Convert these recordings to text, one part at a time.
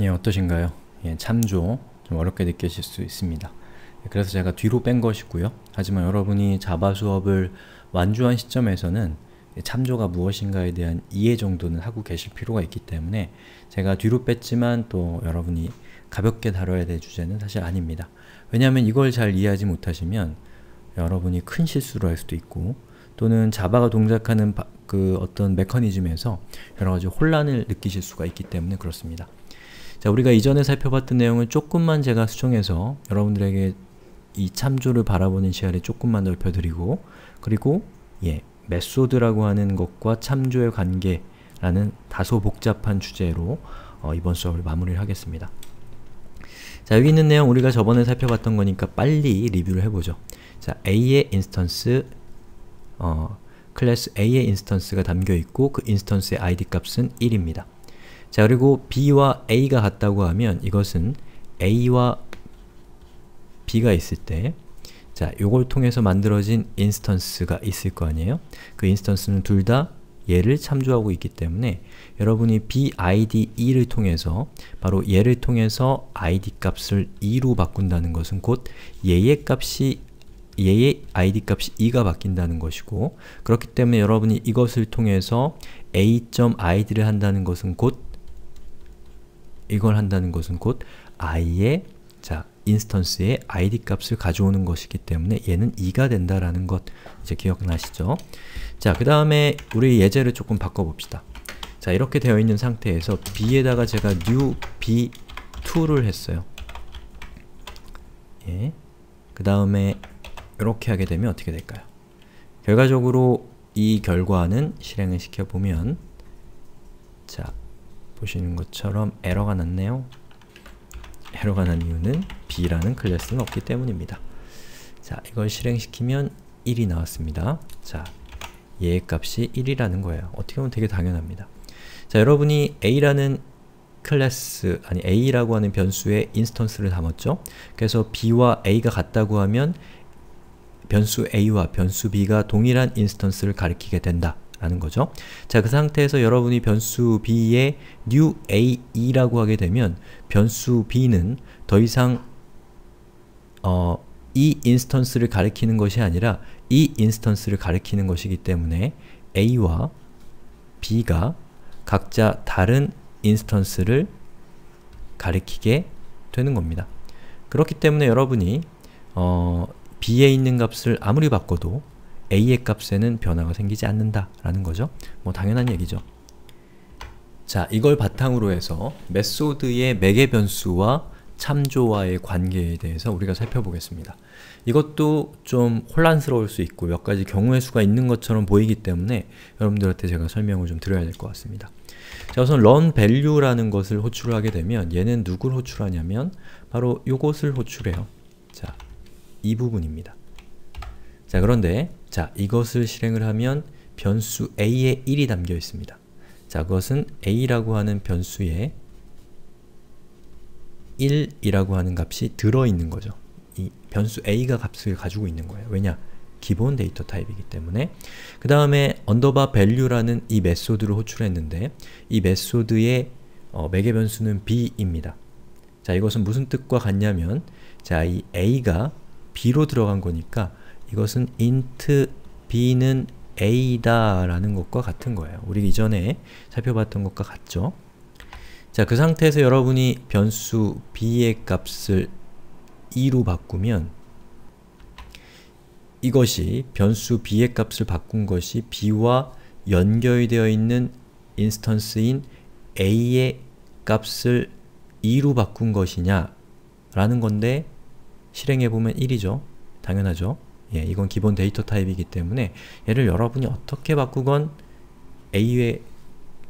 예, 어떠신가요? 예, 참조 좀 어렵게 느끼실 수 있습니다. 예, 그래서 제가 뒤로 뺀 것이고요. 하지만 여러분이 자바 수업을 완주한 시점에서는 참조가 무엇인가에 대한 이해 정도는 하고 계실 필요가 있기 때문에 제가 뒤로 뺐지만 또 여러분이 가볍게 다뤄야 될 주제는 사실 아닙니다. 왜냐하면 이걸 잘 이해하지 못하시면 여러분이 큰 실수를 할 수도 있고 또는 자바가 동작하는 바, 그 어떤 메커니즘에서 여러 가지 혼란을 느끼실 수가 있기 때문에 그렇습니다. 자, 우리가 이전에 살펴봤던 내용을 조금만 제가 수정해서 여러분들에게 이 참조를 바라보는 시야를 조금만 넓혀드리고 그리고 예, method라고 하는 것과 참조의 관계라는 다소 복잡한 주제로 어, 이번 수업을 마무리를 하겠습니다. 자, 여기 있는 내용 우리가 저번에 살펴봤던 거니까 빨리 리뷰를 해보죠. 자, A의 instance 어, 클래스 A의 인스턴스가 담겨있고 그 instance의 id 값은 1입니다. 자 그리고 B와 A가 같다고 하면 이것은 A와 B가 있을 때 자, 요걸 통해서 만들어진 instance가 있을 거 아니에요? 그 instance는 둘 다 얘를 참조하고 있기 때문에 여러분이 B.id 2를 통해서 바로 얘를 통해서 id 값을 2로 바꾼다는 것은 곧 얘의 값이 얘의 id 값이 2가 바뀐다는 것이고 그렇기 때문에 여러분이 이것을 통해서 a.id를 한다는 것은 곧 이걸 한다는 것은 곧 i의 자 인스턴스의 id 값을 가져오는 것이기 때문에 얘는 2가 된다라는 것 이제 기억나시죠? 자, 그 다음에 우리 예제를 조금 바꿔봅시다. 자, 이렇게 되어 있는 상태에서 b에다가 제가 new b2를 했어요. 예. 그 다음에 이렇게 하게 되면 어떻게 될까요? 결과적으로 이 결과는 실행을 시켜보면 자, 보시는 것처럼 에러가 났네요. 에러가 난 이유는 b라는 클래스는 없기 때문입니다. 자, 이걸 실행시키면 1이 나왔습니다. 자, 얘의 값이 1이라는 거예요. 어떻게 보면 되게 당연합니다. 자, 여러분이 a라는 class, 아니 a라고 하는 변수에 instance를 담았죠? 그래서 b와 a가 같다고 하면 변수 a와 변수 b가 동일한 instance를 가리키게 된다. 라는 거죠. 자, 그 상태에서 여러분이 변수 b에 new a라고 하게 되면 변수 b는 더 이상 어, 이 instance를 가리키는 것이 아니라 이 instance를 가리키는 것이기 때문에 a와 b가 각자 다른 instance를 가리키게 되는 겁니다. 그렇기 때문에 여러분이 어, b에 있는 값을 아무리 바꿔도 a의 값에는 변화가 생기지 않는다라는 거죠. 뭐 당연한 얘기죠. 자, 이걸 바탕으로 해서 method의 매개 변수와 참조와의 관계에 대해서 우리가 살펴보겠습니다. 이것도 좀 혼란스러울 수 있고 몇 가지 경우의 수가 있는 것처럼 보이기 때문에 여러분들한테 제가 설명을 좀 드려야 될 것 같습니다. 자, 우선 run value라는 것을 호출을 하게 되면 얘는 누굴 호출하냐면 바로 요것을 호출해요. 자, 이 부분입니다. 자, 그런데 자, 이것을 실행을 하면 변수 a에 1이 담겨 있습니다. 자, 그것은 a라고 하는 변수에 1이라고 하는 값이 들어있는 거죠. 이 변수 a가 값을 가지고 있는 거예요. 왜냐? 기본 데이터 타입이기 때문에 그 다음에 언더바 value라는 이 method를 호출했는데 이 method의 어, 매개 변수는 b입니다. 자, 이것은 무슨 뜻과 같냐면 자, 이 a가 b로 들어간 거니까 이것은 int b는 a다 라는 것과 같은 거예요. 우리 이전에 살펴봤던 것과 같죠? 자, 그 상태에서 여러분이 변수 b의 값을 2로 바꾸면 이것이 변수 b의 값을 바꾼 것이 b와 연결 되어 있는 instance인 a의 값을 2로 바꾼 것이냐 라는 건데 실행해보면 1이죠. 당연하죠. 예, 이건 기본 데이터 타입이기 때문에 얘를 여러분이 어떻게 바꾸건 A에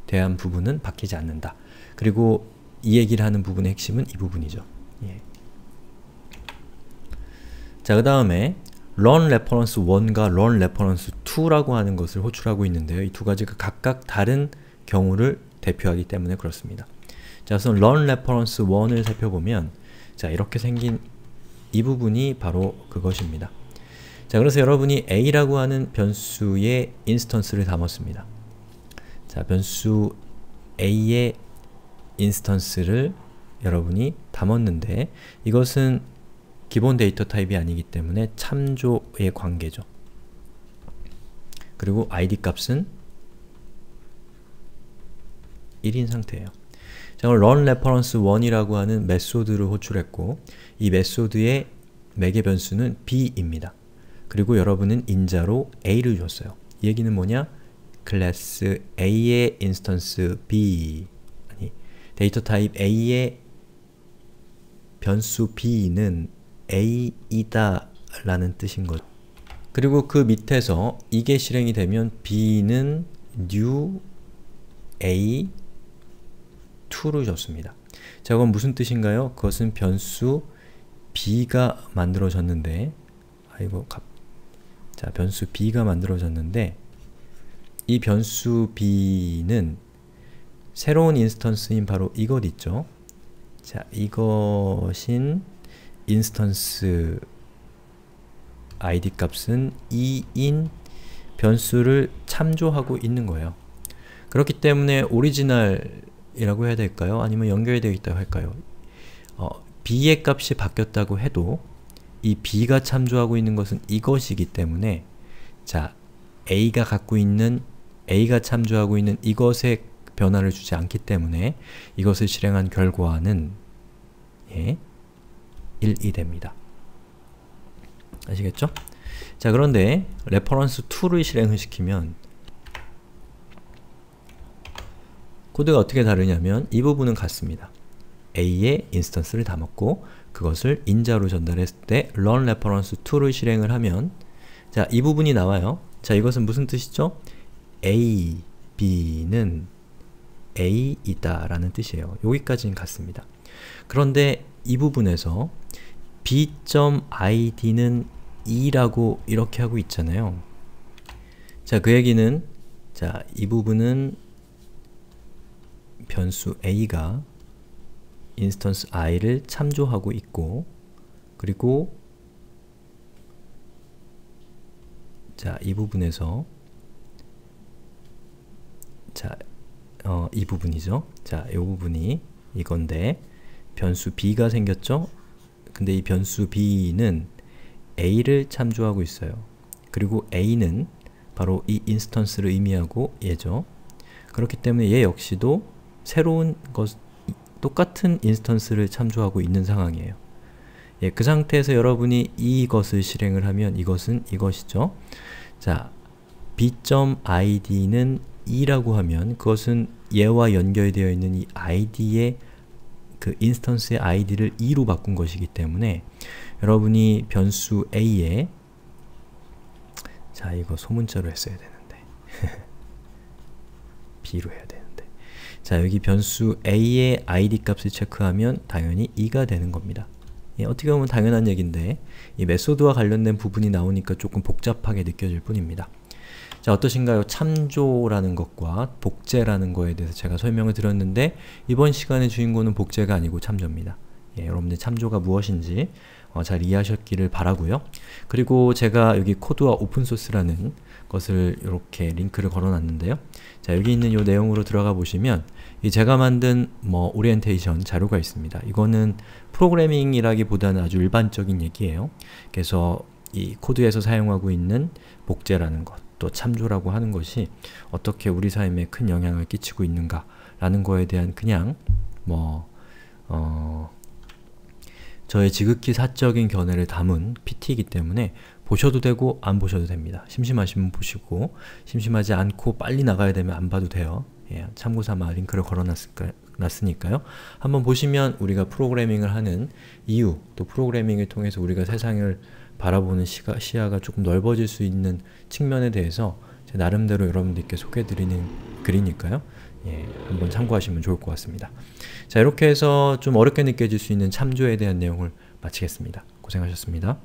대한 부분은 바뀌지 않는다. 그리고 이 얘기를 하는 부분의 핵심은 이 부분이죠. 예. 자, 그 다음에 run reference 1과 run reference 2라고 하는 것을 호출하고 있는데요. 이 두 가지가 각각 다른 경우를 대표하기 때문에 그렇습니다. 자, 우선 run reference 1을 살펴보면 자, 이렇게 생긴 이 부분이 바로 그것입니다. 자, 그래서 여러분이 a라고 하는 변수의 instance를 담았습니다. 자, 변수 a의 인스턴스를 여러분이 담았는데 이것은 기본 데이터 타입이 아니기 때문에 참조의 관계죠. 그리고 id 값은 1인 상태예요. 자, 오늘 run reference 1이라고 하는 method를 호출했고 이 method의 매개 변수는 b입니다. 그리고 여러분은 인자로 a를 줬어요. 이 얘기는 뭐냐? class a의 instance b 아니 데이터 타입 a의 변수 b는 a이다 라는 뜻인 것 그리고 그 밑에서 이게 실행이 되면 b는 new a 2를 줬습니다. 자, 그건 무슨 뜻인가요? 그것은 변수 b가 만들어졌는데 아이고 갑, 자 변수 b가 만들어졌는데 이 변수 b는 새로운 instance인 바로 이것 있죠? 자 이것인 instance id 값은 2인 변수를 참조하고 있는 거예요. 그렇기 때문에 오리지널이라고 해야 될까요? 아니면 연결되어 있다고 할까요? 어, b의 값이 바뀌었다고 해도 이 b가 참조하고 있는 것은 이것이기 때문에 자 a가 갖고 있는 a가 참조하고 있는 이것에 변화를 주지 않기 때문에 이것을 실행한 결과는 예, 1이 됩니다. 아시겠죠? 자 그런데 reference 2를 실행을 시키면 코드가 어떻게 다르냐면 이 부분은 같습니다. a의 instance를 담았고 그것을 인자로 전달했을 때 run reference 2를 실행을 하면 자, 이 부분이 나와요. 자, 이것은 무슨 뜻이죠? a, b는 a이다 라는 뜻이에요. 여기까지는 같습니다. 그런데 이 부분에서 b.id는 2라고 이렇게 하고 있잖아요. 자, 그 얘기는 자, 이 부분은 변수 a가 instance i를 참조하고 있고 그리고 자, 이 부분에서 자, 어, 이 부분이죠. 자, 이 부분이 이건데 변수 b가 생겼죠? 근데 이 변수 b는 a를 참조하고 있어요. 그리고 a는 바로 이 instance를 의미하고 얘죠. 그렇기 때문에 얘 역시도 새로운 것, 똑같은 instance를 참조하고 있는 상황이에요. 예, 그 상태에서 여러분이 이것을 실행을 하면 이것은 이것이죠. 자, b.id는 2라고 하면 그것은 얘와 연결되어 있는 이 id의 그 인스턴스의 id를 2로 바꾼 것이기 때문에 여러분이 변수 a에 자 이거 소문자로 했어야 되는데 b로 해야 되는데 자 여기 변수 a의 id 값을 체크하면 당연히 2가 되는 겁니다. 예, 어떻게 보면 당연한 얘기인데 이 메소드와 관련된 부분이 나오니까 조금 복잡하게 느껴질 뿐입니다. 자 어떠신가요? 참조라는 것과 복제라는 거에 대해서 제가 설명을 드렸는데 이번 시간의 주인공은 복제가 아니고 참조입니다. 예, 여러분들 참조가 무엇인지 어, 잘 이해하셨기를 바라고요. 그리고 제가 여기 코드와 오픈소스라는 것을 이렇게 링크를 걸어놨는데요. 자 여기 있는 이 내용으로 들어가 보시면 이 제가 만든 뭐 오리엔테이션 자료가 있습니다. 이거는 프로그래밍이라기보다는 아주 일반적인 얘기예요. 그래서 이 코드에서 사용하고 있는 복제라는 것, 또 참조라고 하는 것이 어떻게 우리 삶에 큰 영향을 끼치고 있는가 라는 거에 대한 그냥 뭐 어, 저의 지극히 사적인 견해를 담은 PT이기 때문에 보셔도 되고 안 보셔도 됩니다. 심심하시면 보시고 심심하지 않고 빨리 나가야 되면 안 봐도 돼요. 예, 참고삼아 링크를 걸어놨으니까요. 한번 보시면 우리가 프로그래밍을 하는 이유, 또 프로그래밍을 통해서 우리가 세상을 바라보는 시가, 시야가 조금 넓어질 수 있는 측면에 대해서 제 나름대로 여러분들께 소개해드리는 글이니까요. 예, 한번 참고하시면 좋을 것 같습니다. 자, 이렇게 해서 좀 어렵게 느껴질 수 있는 참조에 대한 내용을 마치겠습니다. 고생하셨습니다.